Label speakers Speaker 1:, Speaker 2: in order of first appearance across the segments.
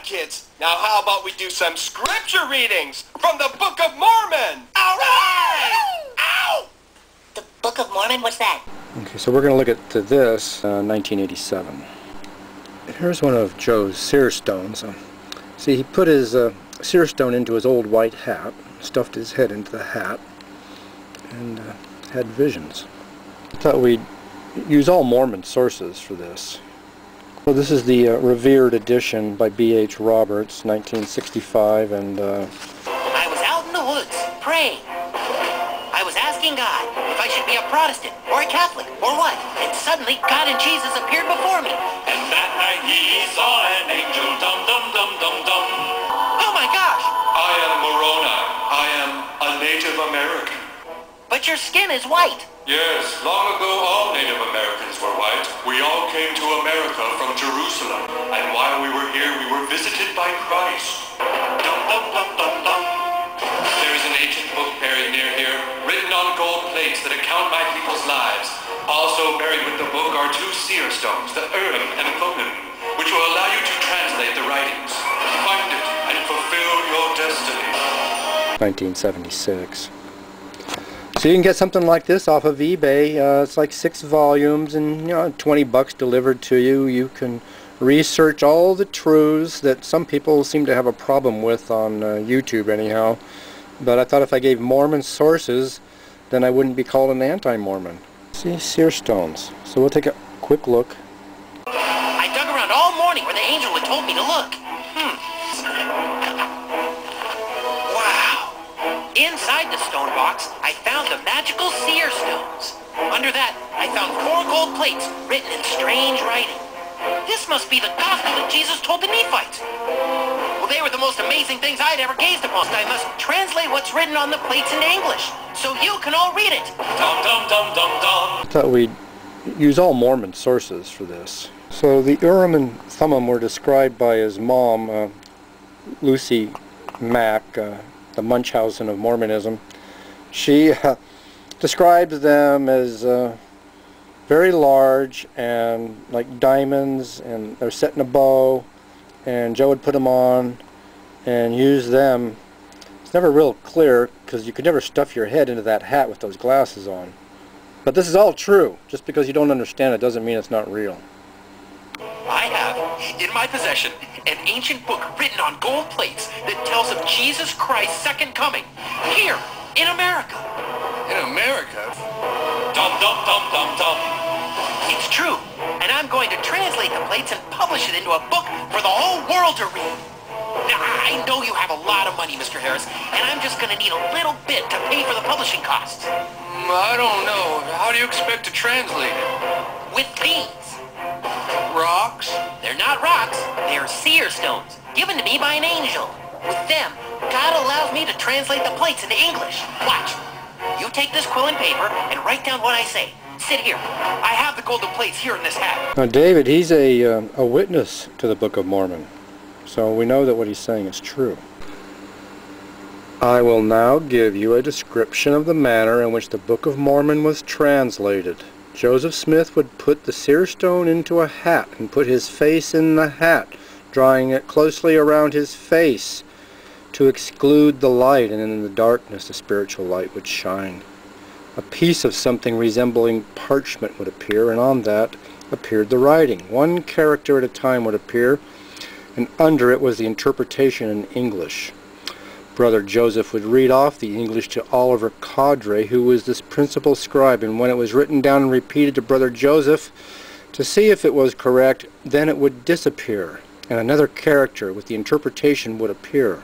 Speaker 1: right, kids. Now how about we do some scripture readings from the Book of Mormon? All right! Ow!
Speaker 2: The Book of Mormon? What's that?
Speaker 3: Okay, so we're going to look at this, uh, 1987. Here's one of Joe's seer stones. Uh, see, he put his uh, seer stone into his old white hat, stuffed his head into the hat, and uh, had visions. I thought we'd use all Mormon sources for this. Well, this is the uh, revered edition by B.H. Roberts, 1965, and uh,
Speaker 2: I was out in the woods, praying. I was asking God if I should be a Protestant, or a Catholic, or what, and suddenly God and Jesus appeared before me.
Speaker 4: And that night he saw an angel, dum dum dum dum dum.
Speaker 2: Oh my gosh!
Speaker 4: I am Moroni. I am a Native American.
Speaker 2: But your skin is white.
Speaker 4: Yes, long ago all Native Americans were white. We all came to America from Jerusalem. And while we were here, we were visited by Christ. Dum dum dum. There is an ancient book buried near here, written on gold plates that account my people's lives. Also buried with the book are two seer stones, the Urim and Thummim, which will allow you to translate the writings. Find it and fulfill your destiny.
Speaker 3: 1976. So you can get something like this off of eBay. Uh, it's like six volumes and you know 20 bucks delivered to you. You can research all the truths that some people seem to have a problem with on uh, YouTube anyhow. But I thought if I gave Mormon sources, then I wouldn't be called an anti-Mormon. See, seer stones. So we'll take a quick look.
Speaker 2: I dug around all morning where the angel had told me to look. Hmm. Inside the stone box, I found the magical seer stones. Under that, I found four gold plates written in strange writing. This must be the gospel that Jesus told the Nephites. Well, they were the most amazing things I'd ever gazed upon. I must translate what's written on the plates into English, so you can all read it.
Speaker 4: Dum dum dum dum dum.
Speaker 3: I thought we'd use all Mormon sources for this. So the Urim and Thummim were described by his mom, uh, Lucy Mack, uh, the Munchausen of Mormonism. She uh, describes them as uh, very large and like diamonds and they're set in a bow and Joe would put them on and use them. It's never real clear because you could never stuff your head into that hat with those glasses on. But this is all true. Just because you don't understand it doesn't mean it's not real.
Speaker 2: I have, in my possession, an ancient book written on gold plates that tells of Jesus Christ's second coming, here, in America.
Speaker 1: In America?
Speaker 4: Dum dum dum dum dum.
Speaker 2: It's true, and I'm going to translate the plates and publish it into a book for the whole world to read. Now, I know you have a lot of money, Mr. Harris, and I'm just going to need a little bit to pay for the publishing costs.
Speaker 1: Mm, I don't know. How do you expect to translate it?
Speaker 2: With these.
Speaker 1: Rocks?
Speaker 2: They're not rocks, they're seer stones, given to me by an angel. With them, God allows me to translate the plates into English. Watch. You take this quill and paper and write down what I say. Sit here. I have the golden plates here in this hat.
Speaker 3: Now David, he's a, um, a witness to the Book of Mormon. So we know that what he's saying is true. I will now give you a description of the manner in which the Book of Mormon was translated. Joseph Smith would put the seer stone into a hat and put his face in the hat, drawing it closely around his face to exclude the light, and in the darkness the spiritual light would shine. A piece of something resembling parchment would appear, and on that appeared the writing. One character at a time would appear, and under it was the interpretation in English. Brother Joseph would read off the English to Oliver Cowdery, who was this principal scribe, and when it was written down and repeated to Brother Joseph to see if it was correct, then it would disappear, and another character with the interpretation would appear.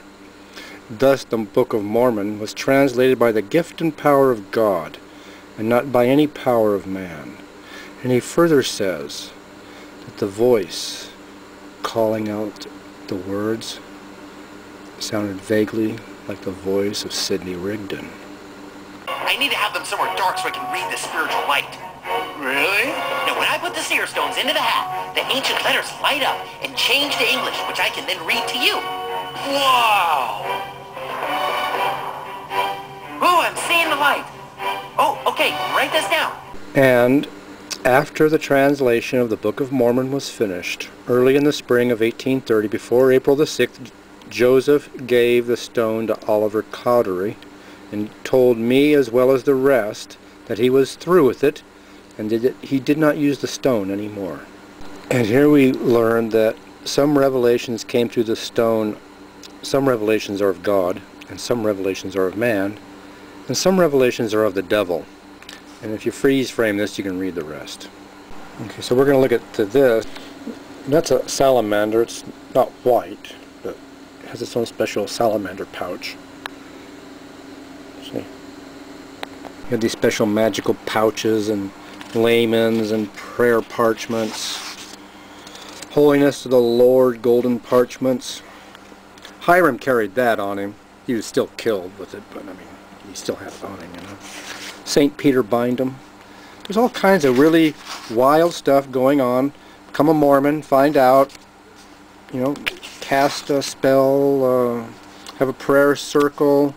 Speaker 3: Thus the Book of Mormon was translated by the gift and power of God, and not by any power of man. And he further says that the voice calling out the words sounded vaguely like the voice of Sidney Rigdon.
Speaker 2: I need to have them somewhere dark so I can read the spiritual light.
Speaker 1: Really?
Speaker 2: Now, when I put the seer stones into the hat, the ancient letters light up and change to English, which I can then read to you.
Speaker 1: Wow!
Speaker 2: Ooh, I'm seeing the light. Oh, okay, write this down.
Speaker 3: And After the translation of the Book of Mormon was finished, early in the spring of 1830, before April the 6th, Joseph gave the stone to Oliver Cowdery and told me as well as the rest that he was through with it and that he did not use the stone anymore. And here we learn that some revelations came through the stone, some revelations are of God, and some revelations are of man, and some revelations are of the devil. And if you freeze frame this, you can read the rest. Okay, so we're going to look at this. That's a salamander. It's not white, has its own special salamander pouch. See? You have these special magical pouches and lamens and prayer parchments. Holiness to the Lord golden parchments. Hyrum carried that on him. He was still killed with it, but I mean, he still had it on him, you know. St. Peter Bindem. There's all kinds of really wild stuff going on. Become a Mormon, find out, you know, cast a spell, uh, have a prayer circle,